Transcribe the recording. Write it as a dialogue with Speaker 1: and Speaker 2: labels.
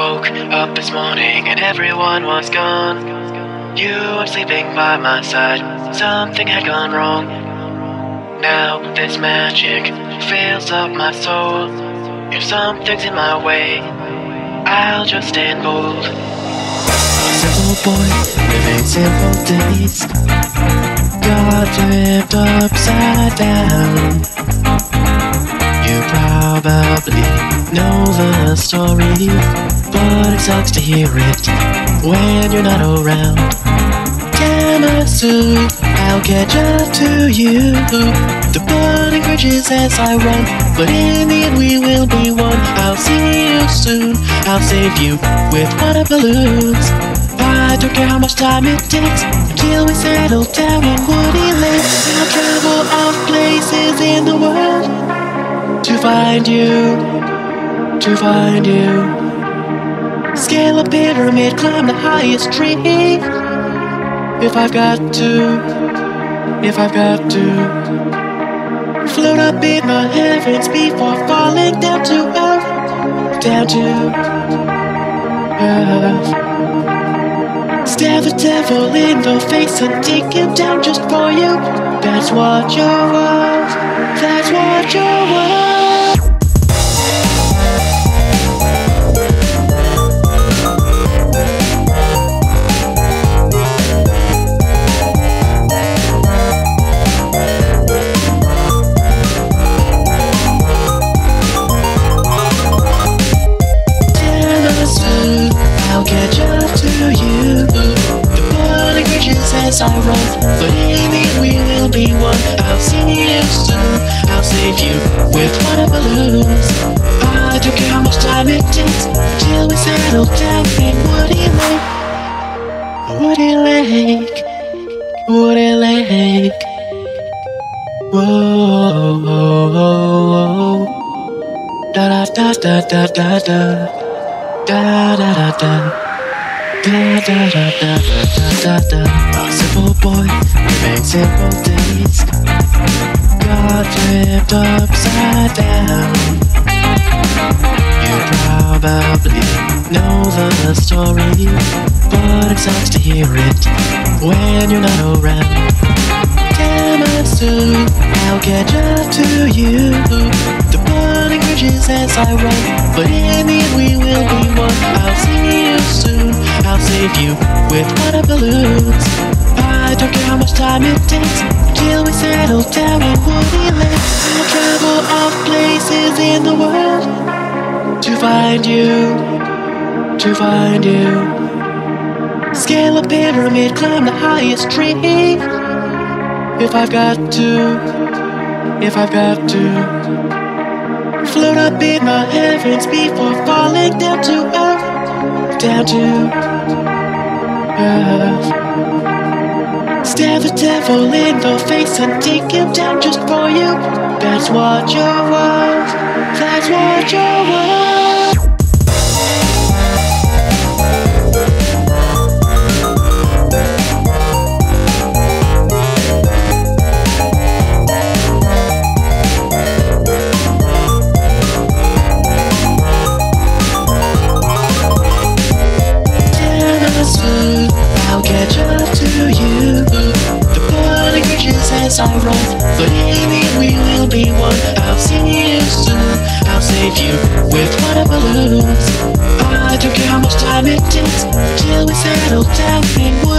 Speaker 1: woke up this morning and everyone was gone. You were sleeping by my side, something had gone wrong. Now this magic fills up my soul. If something's in my way, I'll just stand bold. Simple boy living simple days got flipped upside down. You probably know the story, but it sucks to hear it when you're not around. Tamasu, I'll catch up to you. The burning bridges as I run, but in the end we will be one. I'll see you soon. I'll save you with water balloons. I don't care how much time it takes until we settle down in Woody Lake. I'll travel out places in the world to find you to find you. Scale a pyramid, climb the highest tree. If I've got to, if I've got to. Float up in the heavens before falling down to earth, down to earth. Stare the devil in the face and take him down just for you. That's what you're worth. That's what you're worth. But in the we will be one. I'll see you soon. I'll save you with water balloons. I don't care how much time it takes until we settle down in Woody Lake. Woody Lake. Woody Lake. Whoa, whoa, whoa, whoa. Da da da da da da da. Da da da da. Da da da da da da da A simple boy living simple days Got flipped upside down You probably know the story But it sucks to hear it when you're not around Damn, I soon I'll catch up to you The burning bridges as I run But in the end we will be one. I'll see you soon I'll save you with water balloons. I don't care how much time it takes till we settle down in Woody Lake. I'll travel off places in the world to find you, to find you. Scale a pyramid, climb the highest tree. If I've got to, if I've got to. Float up in the heavens before falling down to earth, down to. Stare the devil in the face and take him down just for you. That's what you're worth. That's what you're worth. As I run. Believe we will be one. I'll see you soon. I'll save you with water balloons. I don't care how much time it takes till we settle down.